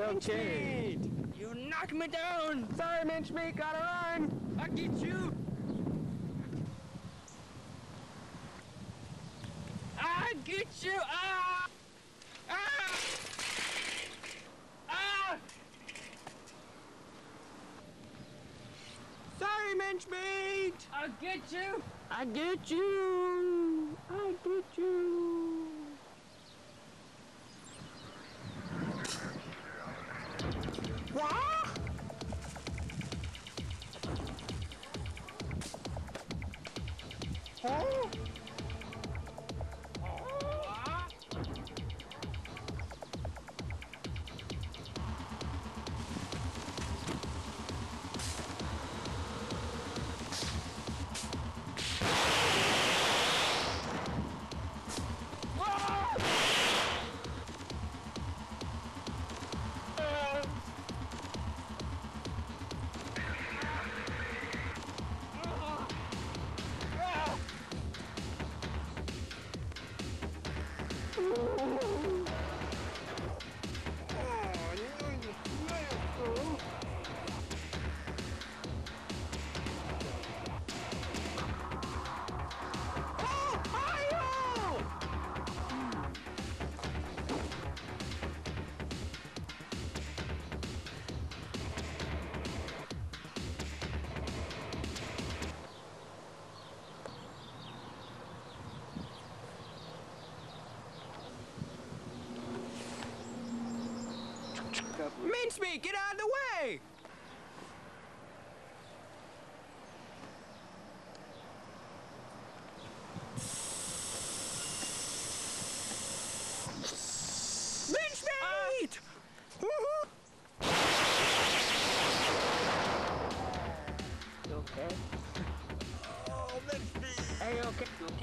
Okay. Mincemeat! You knocked me down! Sorry, Mincemeat, gotta run. I get you! I get you! Ah! Ah! Ah! Sorry, Mincemeat. I get you! I get you. I get you. Tchau. chase me! Get out of the way!